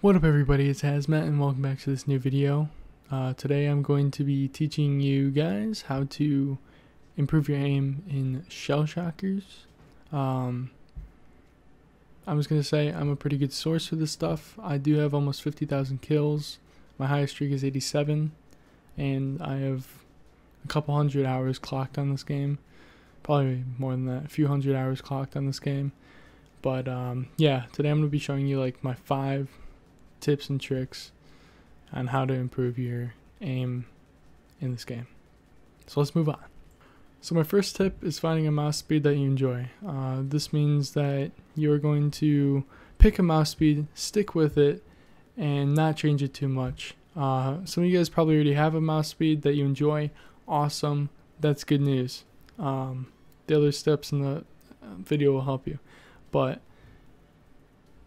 What up everybody, it's Hazmatt and welcome back to this new video. Uh, today I'm going to be teaching you guys how to improve your aim in Shell Shockers. Um, I was going to say I'm a pretty good source for this stuff. I do have almost 50,000 kills. My highest streak is 87 and I have a couple hundred hours clocked on this game. Probably more than that, a few hundred hours clocked on this game. But um, yeah, today I'm going to be showing you like my five tips and tricks on how to improve your aim in this game. So let's move on. So my first tip is finding a mouse speed that you enjoy. Uh, this means that you're going to pick a mouse speed, stick with it, and not change it too much. Uh, some of you guys probably already have a mouse speed that you enjoy. Awesome. That's good news. Um, the other steps in the uh, video will help you. But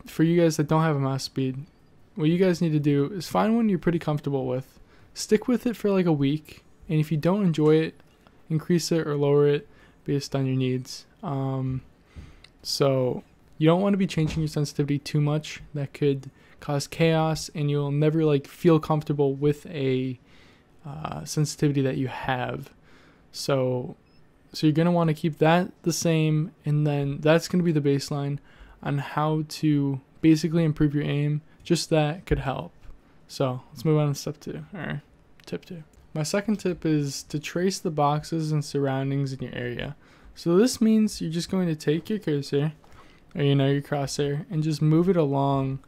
for you guys that don't have a mouse speed, what you guys need to do is find one you're pretty comfortable with. Stick with it for like a week, and if you don't enjoy it, increase it or lower it based on your needs. Um, so you don't want to be changing your sensitivity too much. That could cause chaos, and you'll never like feel comfortable with a uh, sensitivity that you have. So, so you're gonna want to keep that the same, and then that's gonna be the baseline on how to basically improve your aim just that could help. So let's move on to step two, or tip two. My second tip is to trace the boxes and surroundings in your area. So this means you're just going to take your cursor, or you know your crosshair, and just move it along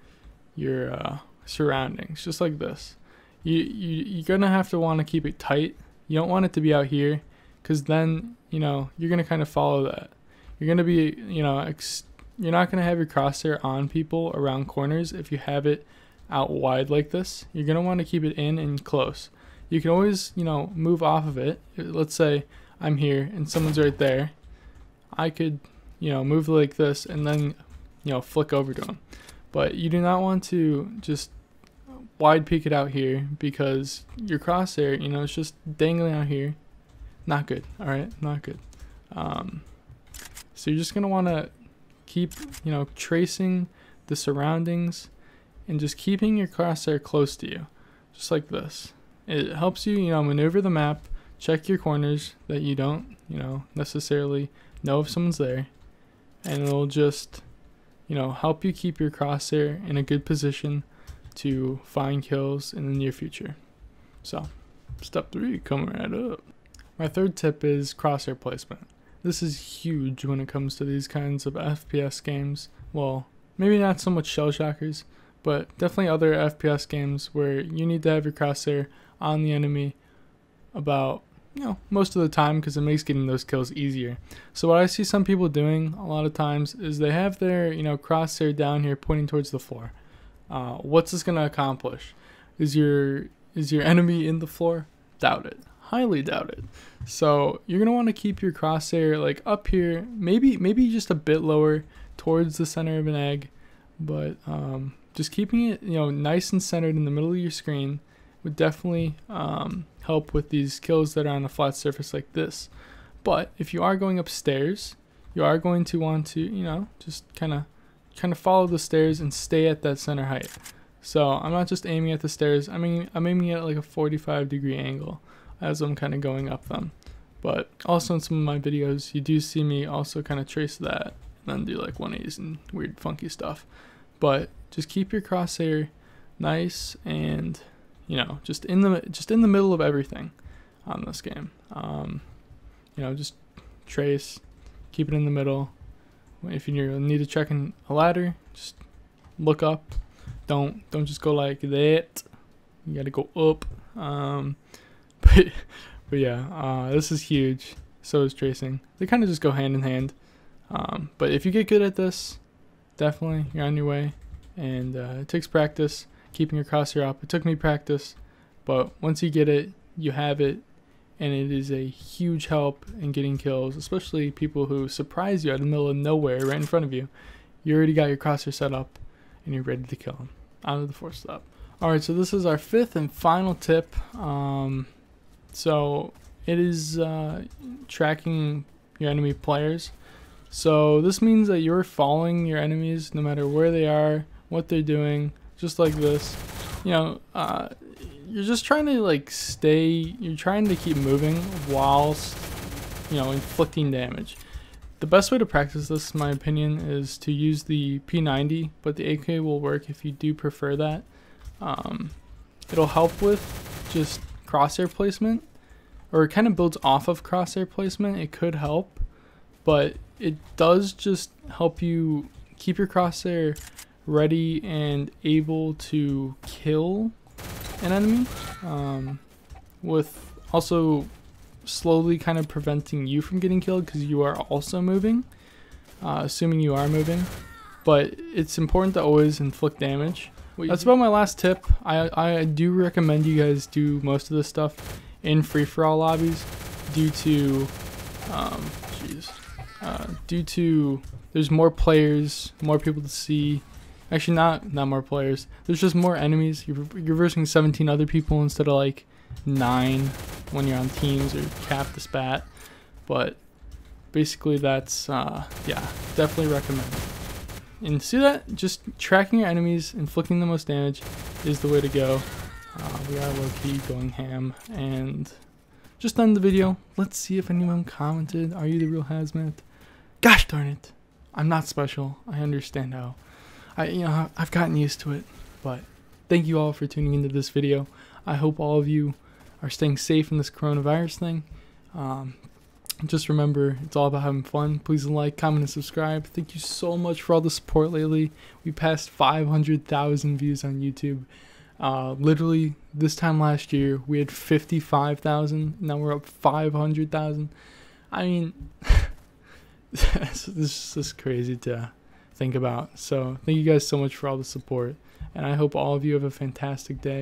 your uh, surroundings, just like this. You, you you're gonna have to want to keep it tight. You don't want it to be out here, because then you know you're gonna kind of follow that. You're gonna be you know ex- you're not going to have your crosshair on people around corners if you have it out wide like this. You're going to want to keep it in and close. You can always, you know, move off of it. Let's say I'm here and someone's right there. I could, you know, move like this and then, you know, flick over to them. But you do not want to just wide peek it out here because your crosshair, you know, it's just dangling out here. Not good. All right, not good. Um, so you're just gonna want to keep, you know, tracing the surroundings and just keeping your crosshair close to you, just like this. It helps you, you know, maneuver the map, check your corners that you don't, you know, necessarily know if someone's there, and it'll just, you know, help you keep your crosshair in a good position to find kills in the near future. So, step three coming right up. My third tip is crosshair placement. This is huge when it comes to these kinds of FPS games. Well, maybe not so much Shell Shockers, but definitely other FPS games where you need to have your crosshair on the enemy about, you know, most of the time because it makes getting those kills easier. So what I see some people doing a lot of times is they have their, you know, crosshair down here pointing towards the floor. Uh, what's this going to accomplish? Is your is your enemy in the floor? Doubt it highly doubt it. So you're gonna want to keep your crosshair like up here, maybe maybe just a bit lower towards the center of an egg, but um, just keeping it you know nice and centered in the middle of your screen would definitely um, help with these kills that are on a flat surface like this. But if you are going upstairs, you are going to want to you know just kind of kind of follow the stairs and stay at that center height. So I'm not just aiming at the stairs. I mean I'm aiming at like a 45 degree angle as I'm kind of going up them. But also in some of my videos, you do see me also kind of trace that and then do like 180s and weird funky stuff. But just keep your crosshair nice and you know just in the just in the middle of everything on this game. Um, you know just trace, keep it in the middle. If you need to check in a ladder, just look up. Don't don't just go like that. You got to go up. Um, but, but yeah, uh, this is huge. So is tracing. They kind of just go hand in hand. Um, but if you get good at this, definitely you're on your way. And uh, it takes practice keeping your crosshair up. It took me practice, but once you get it, you have it, and it is a huge help in getting kills, especially people who surprise you out of the middle of nowhere right in front of you. You already got your crosshair set up, and you're ready to kill them. Out of the fourth step. Alright, so this is our fifth and final tip. Um, so it is uh, tracking your enemy players. So this means that you're following your enemies no matter where they are, what they're doing, just like this. You know, uh, you're just trying to like stay, you're trying to keep moving whilst, you know, inflicting damage. The best way to practice this, in my opinion, is to use the P90, but the AK will work if you do prefer that. Um, it'll help with just crosshair placement, or it kind of builds off of crosshair placement. It could help, but it does just help you keep your crosshair ready and able to kill an enemy um, with also slowly kind of preventing you from getting killed because you are also moving, uh, assuming you are moving. But it's important to always inflict damage. That's about my last tip. I, I do recommend you guys do most of this stuff in free-for-all lobbies due to, um, jeez, uh, due to there's more players, more people to see. Actually, not not more players. There's just more enemies. You're, you're versing 17 other people instead of like nine when you're on teams or cap the spat. But basically, that's uh, yeah, definitely recommend. And see that just tracking your enemies, inflicting the most damage, is the way to go. Uh, we are low key going ham and just end the video. Let's see if anyone commented. Are you the real Hazmatt? Gosh darn it. I'm not special. I understand how. I you know I've gotten used to it, but thank you all for tuning into this video. I hope all of you are staying safe in this coronavirus thing. Um, just remember, it's all about having fun. Please like, comment, and subscribe. Thank you so much for all the support lately. We passed 500,000 views on YouTube. Uh, literally, this time last year, we had 55,000. Now we're up 500,000. I mean, this, this is crazy to think about. So, thank you guys so much for all the support. And I hope all of you have a fantastic day.